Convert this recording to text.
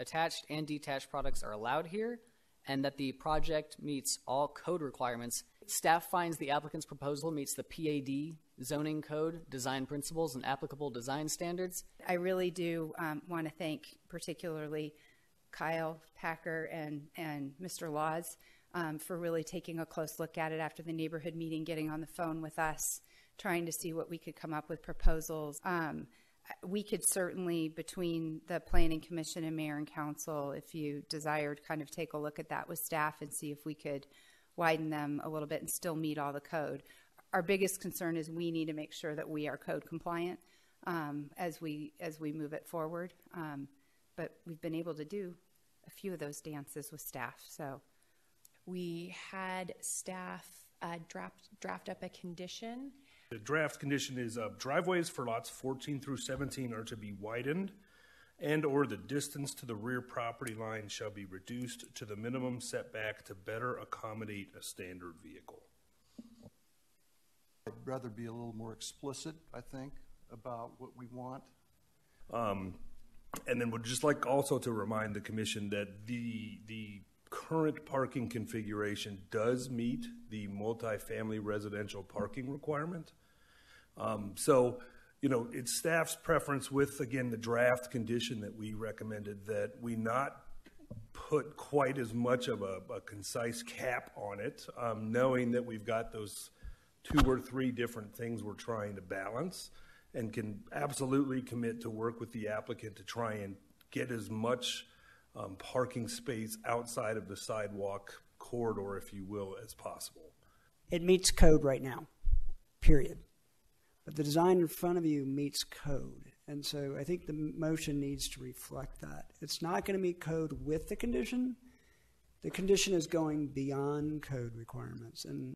attached and detached products are allowed here, and that the project meets all code requirements. Staff finds the applicant's proposal meets the PAD zoning code, design principles, and applicable design standards. I really do um, want to thank particularly Kyle Packer and, and Mr. Laws um, for really taking a close look at it after the neighborhood meeting, getting on the phone with us, trying to see what we could come up with proposals. Um, we could certainly, between the planning commission and mayor and council, if you desired, kind of take a look at that with staff and see if we could widen them a little bit and still meet all the code. Our biggest concern is we need to make sure that we are code compliant um, as we as we move it forward. Um, but we've been able to do a few of those dances with staff. So We had staff uh, draft draft up a condition. The draft condition is uh, driveways for lots 14 through 17 are to be widened and/or the distance to the rear property line shall be reduced to the minimum setback to better accommodate a standard vehicle. I'd rather be a little more explicit, I think, about what we want. Um, And then would just like also to remind the commission that the, the current parking configuration does meet the multifamily residential parking requirement. Um, so, you know, it's staff's preference with, again, the draft condition that we recommended that we not put quite as much of a, a concise cap on it, um, knowing that we've got those two or three different things we're trying to balance and can absolutely commit to work with the applicant to try and get as much um, parking space outside of the sidewalk corridor, if you will, as possible. It meets code right now, period. But the design in front of you meets code. And so I think the motion needs to reflect that. It's not going to meet code with the condition. The condition is going beyond code requirements. And